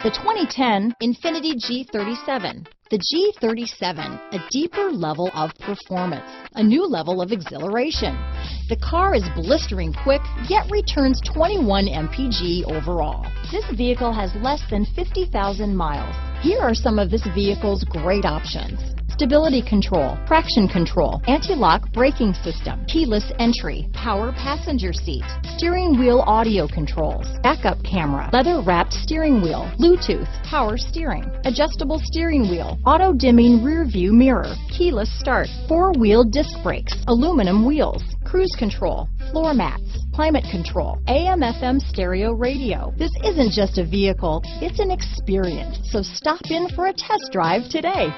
The 2010 Infiniti G37. The G37, a deeper level of performance, a new level of exhilaration. The car is blistering quick, yet returns 21 mpg overall. This vehicle has less than 50,000 miles. Here are some of this vehicle's great options stability control, traction control, anti-lock braking system, keyless entry, power passenger seat, steering wheel audio controls, backup camera, leather wrapped steering wheel, Bluetooth, power steering, adjustable steering wheel, auto dimming rear view mirror, keyless start, four wheel disc brakes, aluminum wheels, cruise control, floor mats, climate control, AM FM stereo radio. This isn't just a vehicle, it's an experience. So stop in for a test drive today.